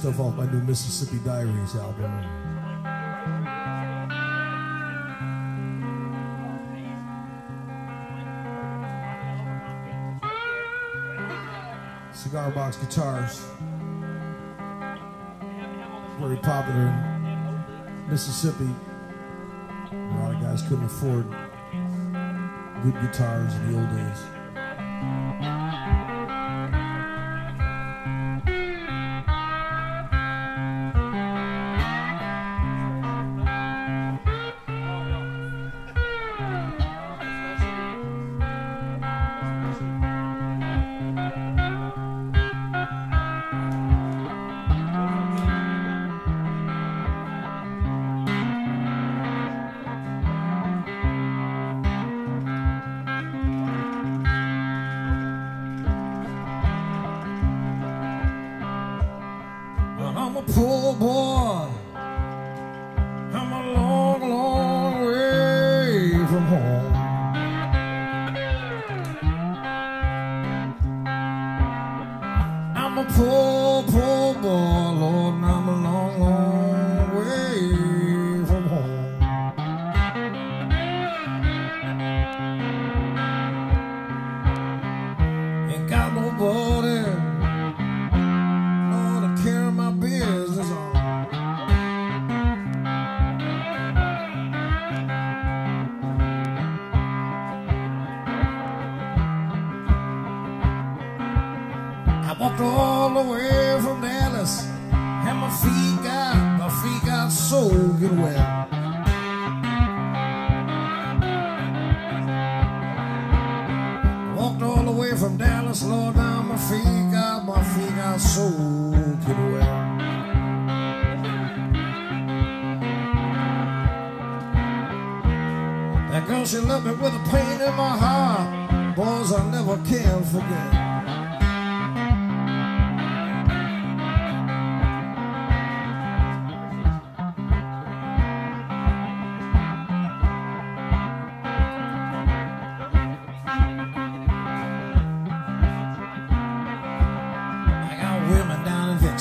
stuff off my new Mississippi Diaries album. Cigar box guitars. Very popular in Mississippi. A lot of guys couldn't afford good guitars in the old days. A That girl, she left me with a pain in my heart. Boys, I never can forget.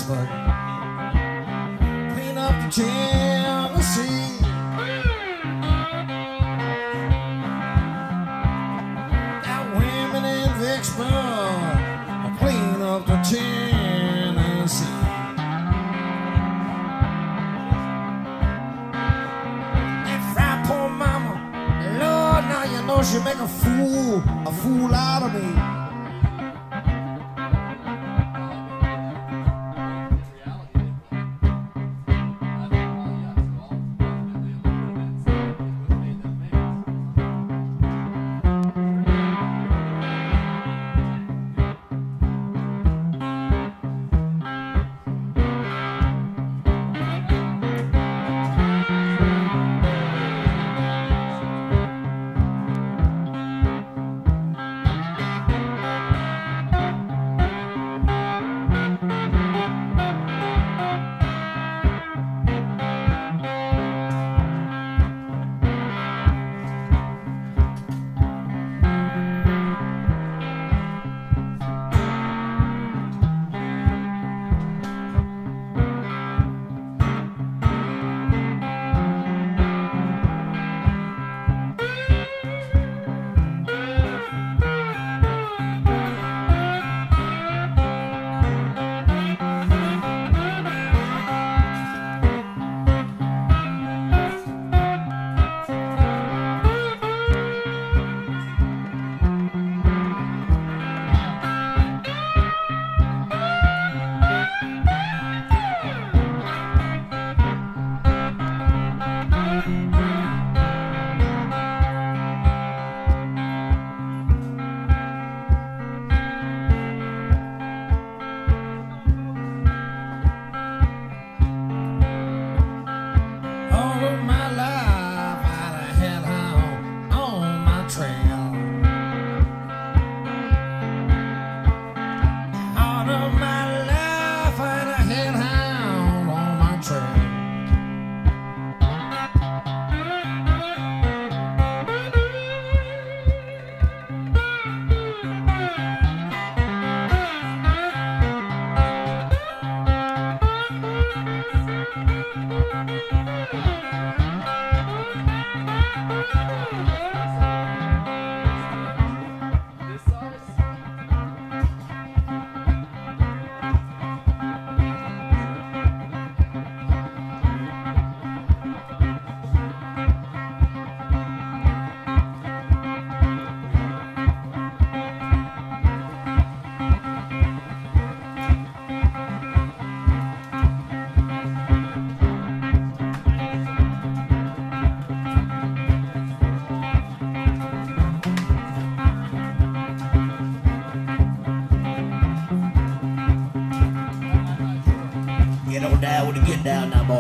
Vicksburg. Clean up the Tennessee. Got women in Vicksburg. Clean up the Tennessee. That fat poor mama. Lord, now you know she make a fool, a fool out of me.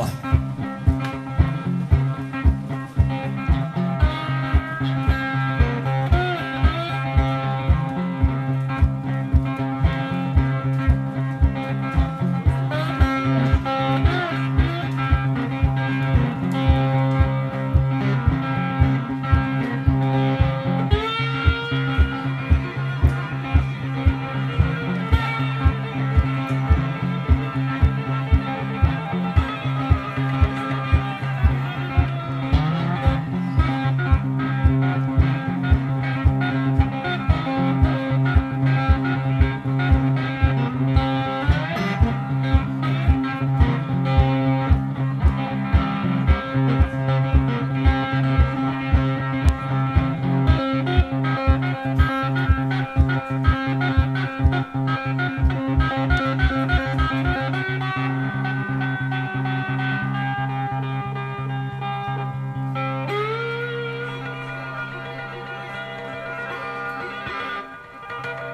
Down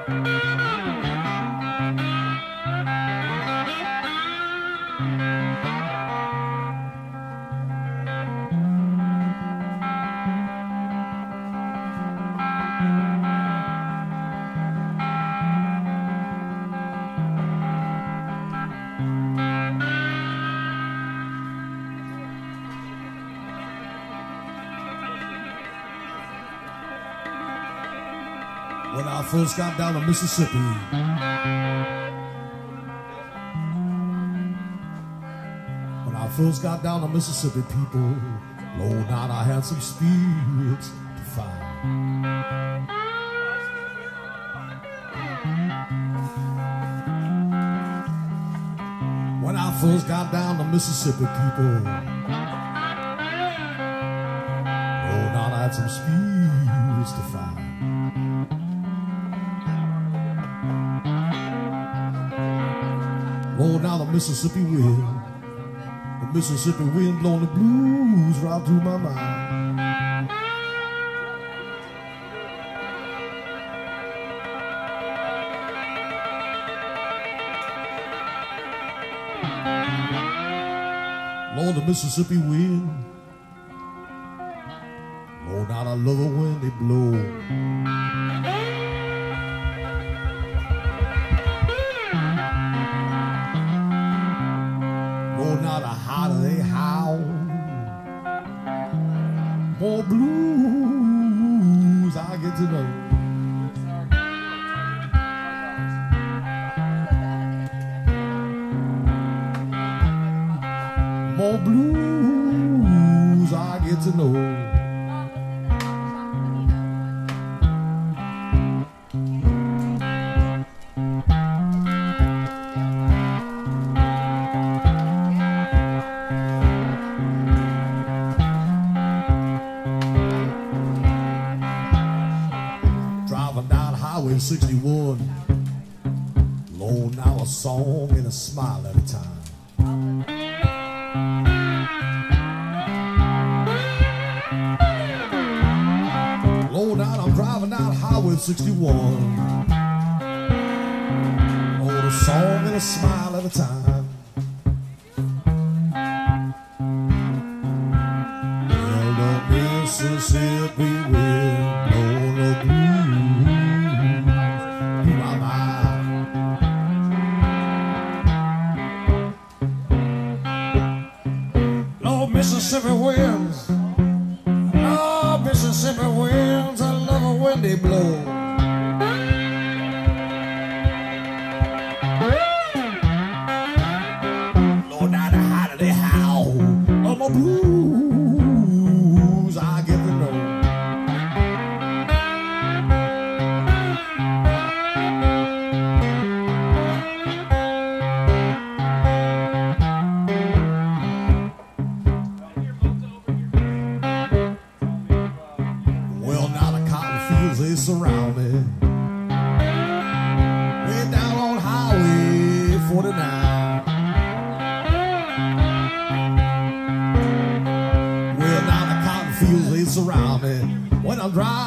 now, boy. When I first got down to Mississippi. When I first got down to Mississippi, people, Lord, now I had some spirits to find. When I first got down to Mississippi, people, Lord, now I had some spirits to find. Down the Mississippi wind. The Mississippi wind blowing the blues right through my mind. Lord, the Mississippi wind. Lord, now I love it when they blow. Blues I get to know. More blues I get to know. Highway 61. Lord, now a song and a smile at a time. Lord, now I'm driving down Highway 61. Lord, a song and a smile at a time. Mississippi Oh, blues, I get to know. Well, now the cotton fields they surround me. Way down on Highway 49. When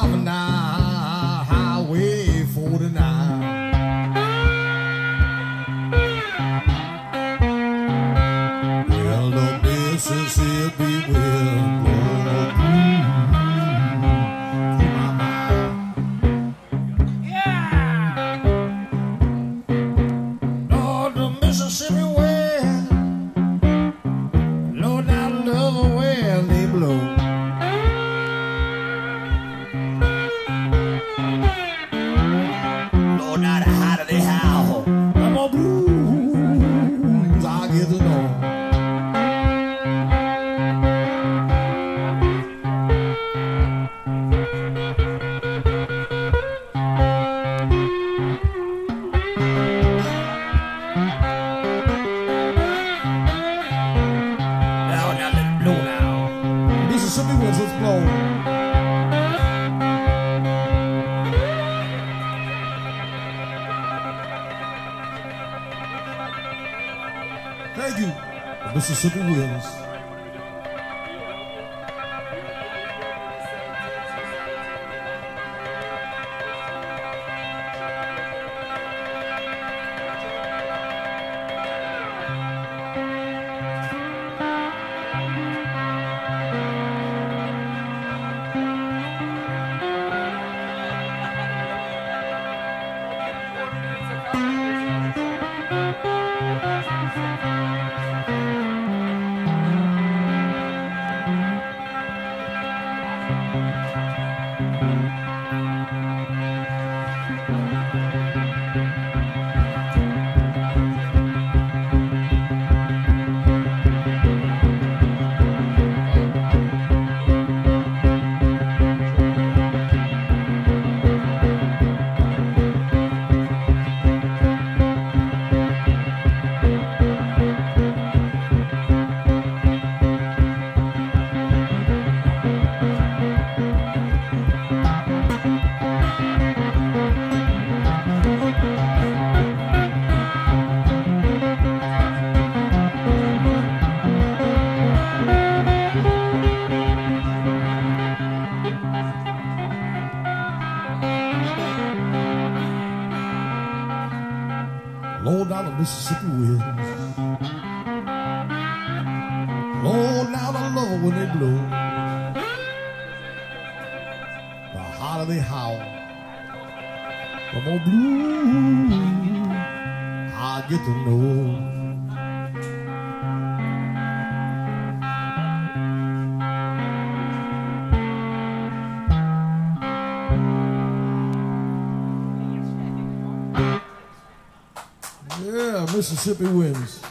Lord, now the Mississippi winds. Lord, now I love when they blow. The hotter they howl, the more blue I get to know. Mississippi wins.